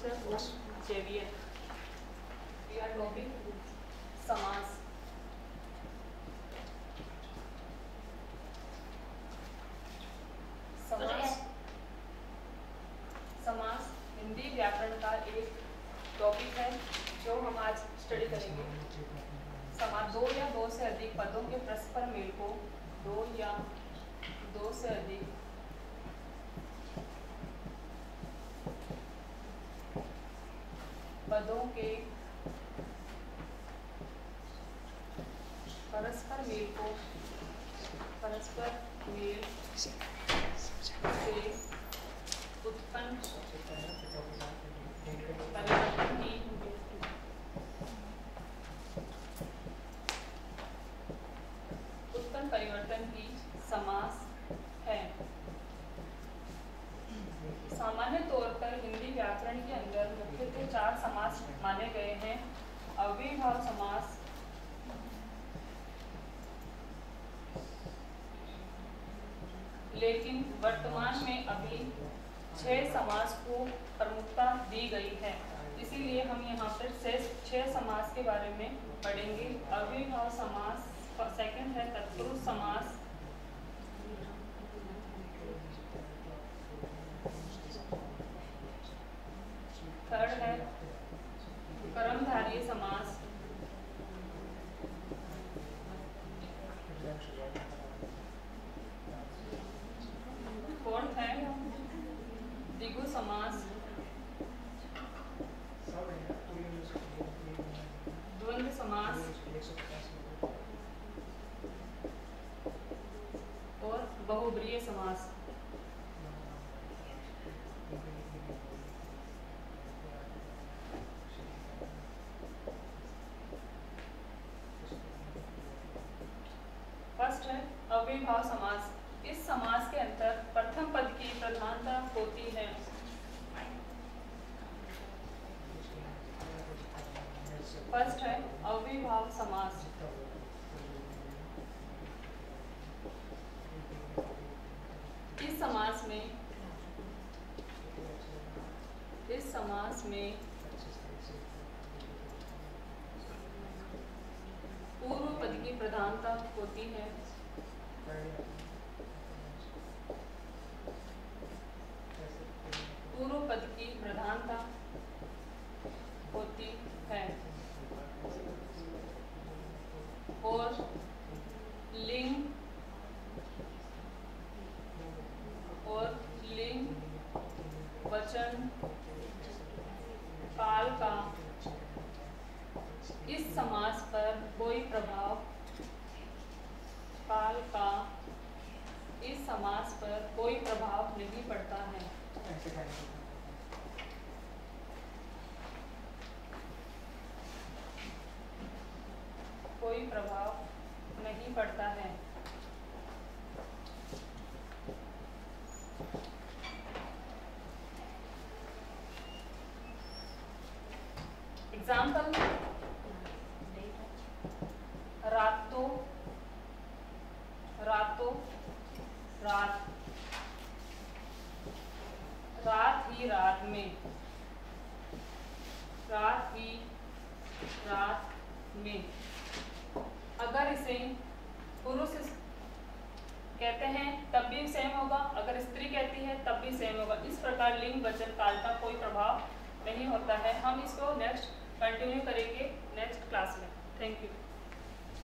Joseph O. Xavier. We are talking समास समास समास हिंदी व्याकरण का एक टॉपिक है जो हम आज स्टडी करेंगे समास दो या दो से अधिक पदों के परस्पर मेल को दो या दो से अधिक पदों के परस्पर मेल को परस्पर मेल से उत्पन्न परिवर्तन की समास है सामान्य तौर पर हिंदी व्याकरण के अंदर मुख्यतः चार समास माने गए हैं। अव्ययभाव समास। लेकिन वर्तमान में अभी छह समास को प्रमुखता दी गई है। इसीलिए हम यहाँ पर छह समास के बारे में पढ़ेंगे। अव्ययभाव समास सेकंड है तत्पुरुष समास थर्ड है कर्मधारय समास फोर्थ है द्विगु समास द्वंद्व समास और बहुब्रीय समास फ़र्स्ट है अव्ययभाव समास। इस समास के अंतर प्रथम पद की प्रधानता होती है। फ़र्स्ट है अव्ययभाव समास इस समास में में पूर्व पद की प्रधानता होती है पूर्व पद की प्रधानता होती है और लिंग और लिंग वचन काल का इस समास पर कोई प्रभाव काल का इस समास पर कोई प्रभाव नहीं पड़ता है। कोई प्रभाव नहीं पड़ता है। एग्ज़ाम्पल रातों रातों, रात रात ही रात में, रात ही रात में। अगर इसे पुरुष कहते हैं, तब भी सेम होगा। अगर स्त्री कहती है, तब भी सेम होगा। इस प्रकार लिंग, वचन, काल का कोई प्रभाव नहीं होता है। हम इसको नेक्स्ट कंटिन्यू करेंगे नेक्स्ट क्लास में। Thank you